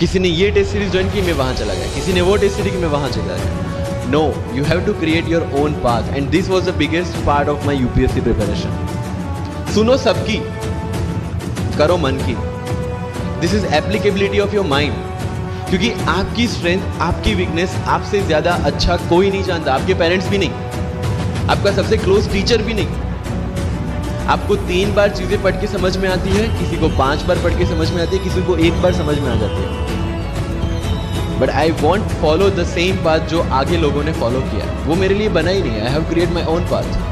किसी ने ये टेस्ट सीरीज़ ज्वाइन की, मैं वहाँ चला गया। किसी ने वो टेस्ट सीरीज़ की, मैं वहाँ चला गया। No you have to create your own path and this was the biggest part of my UPSC preparation सुनो सबकी, करो मन की। This is applicability of your mind क्योंकि आपकी स्ट्रेंथ आपकी वीकनेस आपसे ज़्यादा अच्छा कोई नहीं जानता, आपके पेरेंट्स भी नहीं। आपका सबसे क्लोज टीचर भी नहीं। आपको तीन बार चीज़ें पढ़ के समझ में आती है, किसी को पाँच बार पढ़ के समझ में आती है, किसी को एक बार समझ में आ जाती है। But I want follow the same path जो आगे लोगों ने फॉलो किया। वो मेरे लिए बना ही नहीं I have create my own path